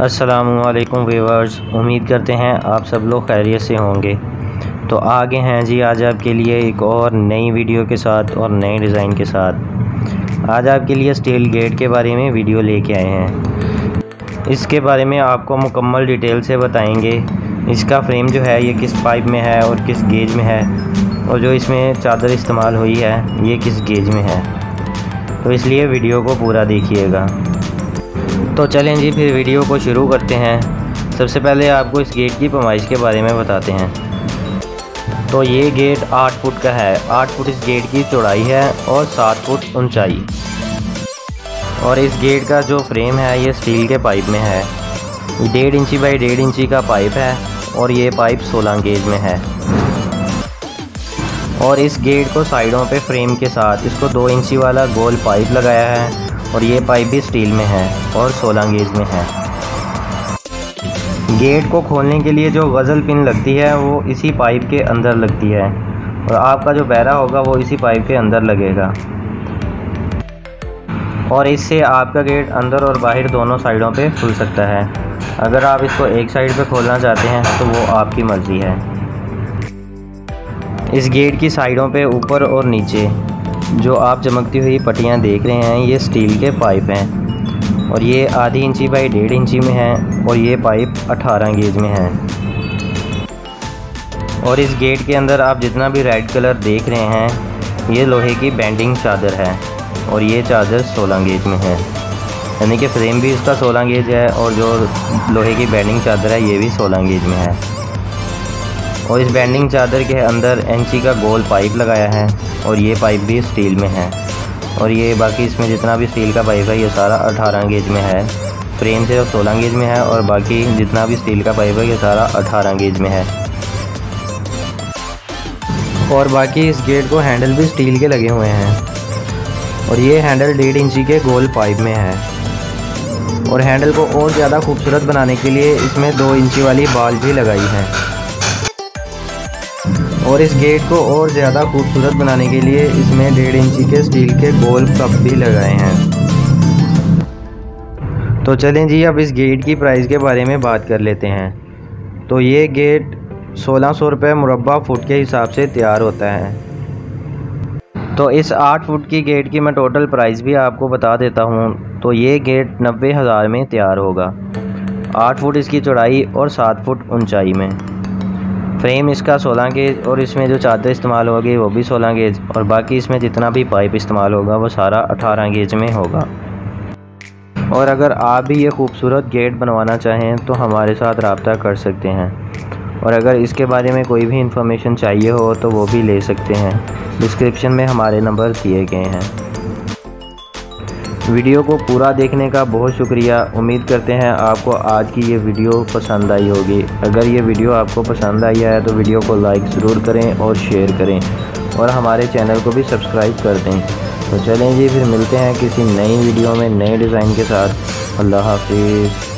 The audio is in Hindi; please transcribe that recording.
असलकुम वीवर्स उम्मीद करते हैं आप सब लोग खैरियत से होंगे। तो आगे हैं जी आज आपके लिए एक और नई वीडियो के साथ और नए डिज़ाइन के साथ। आज आपके लिए स्टील गेट के बारे में वीडियो लेके आए हैं। इसके बारे में आपको मुकम्मल डिटेल से बताएँगे, इसका फ्रेम जो है ये किस पाइप में है और किस गेज में है और जो इसमें चादर इस्तेमाल हुई है, ये किस गेज में है। तो इसलिए वीडियो को पूरा देखिएगा। तो चलें जी, फिर वीडियो को शुरू करते हैं। सबसे पहले आपको इस गेट की पमाइश के बारे में बताते हैं। तो ये गेट आठ फुट का है। आठ फुट इस गेट की चौड़ाई है और सात फुट ऊंचाई। और इस गेट का जो फ्रेम है, ये स्टील के पाइप में है। डेढ़ इंची बाई डेढ़ इंची का पाइप है और ये पाइप सोलह गेज में है। और इस गेट को साइडों पे फ्रेम के साथ इसको दो इंची वाला गोल पाइप लगाया है। और ये पाइप भी स्टील में है और 16 गेज में है। गेट को खोलने के लिए जो गज़ल पिन लगती है, वो इसी पाइप के अंदर लगती है और आपका जो बैरा होगा, वो इसी पाइप के अंदर लगेगा। और इससे आपका गेट अंदर और बाहर दोनों साइडों पे खुल सकता है। अगर आप इसको एक साइड पे खोलना चाहते हैं तो वो आपकी मर्ज़ी है। इस गेट की साइडों पे ऊपर और नीचे जो आप चमकती हुई पट्टियाँ देख रहे हैं, ये स्टील के पाइप हैं। और ये आधी इंची बाई डेढ़ इंची में है और ये पाइप 18 गेज में है। और इस गेट के अंदर आप जितना भी रेड कलर देख रहे हैं, ये लोहे की बैंडिंग चादर है और ये चादर 16 गेज में है। यानी कि फ्रेम भी इसका 16 गेज है और जो लोहे की बैंडिंग चादर है, ये भी 16 गेज में है। और इस बैंडिंग चादर के अंदर एंची का गोल पाइप लगाया है और ये पाइप भी स्टील में है। और ये बाकी इसमें जितना भी स्टील का पाइप है, ये सारा 18 गेज में है। फ्रेम से 16 गेज में है और बाकी जितना भी स्टील का पाइप है, ये सारा 18 गेज में है। और बाकी इस गेट को हैंडल भी स्टील के लगे हुए हैं। और ये हैंडल डेढ़ इंची के गोल पाइप में है। और हैंडल को और ज़्यादा खूबसूरत बनाने के लिए इसमें दो इंची वाली बाल भी लगाई है। और इस गेट को और ज़्यादा खूबसूरत बनाने के लिए इसमें डेढ़ इंची के स्टील के गोल कप भी लगाए हैं। तो चलें जी, अब इस गेट की प्राइस के बारे में बात कर लेते हैं। तो ये गेट सोलह सौ रुपये मुरबा फुट के हिसाब से तैयार होता है। तो इस आठ फुट की गेट की मैं टोटल प्राइस भी आपको बता देता हूँ। तो ये गेट नब्बे हज़ार में तैयार होगा। आठ फुट इसकी चौड़ाई और सात फुट ऊंचाई में। फ्रेम इसका 16 गेज और इसमें जो चादर इस्तेमाल होगी वो भी 16 गेज और बाकी इसमें जितना भी पाइप इस्तेमाल होगा वो सारा 18 गेज में होगा। और अगर आप भी ये खूबसूरत गेट बनवाना चाहें तो हमारे साथ रबता कर सकते हैं। और अगर इसके बारे में कोई भी इंफॉर्मेशन चाहिए हो तो वो भी ले सकते हैं। डिस्क्रिप्शन में हमारे नंबर दिए गए हैं। वीडियो को पूरा देखने का बहुत शुक्रिया। उम्मीद करते हैं आपको आज की ये वीडियो पसंद आई होगी। अगर ये वीडियो आपको पसंद आई है तो वीडियो को लाइक ज़रूर करें और शेयर करें और हमारे चैनल को भी सब्सक्राइब कर दें। तो चलें जी, फिर मिलते हैं किसी नई वीडियो में नए डिज़ाइन के साथ। अल्लाह हाफिज़।